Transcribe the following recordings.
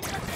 出発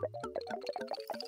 Thank you.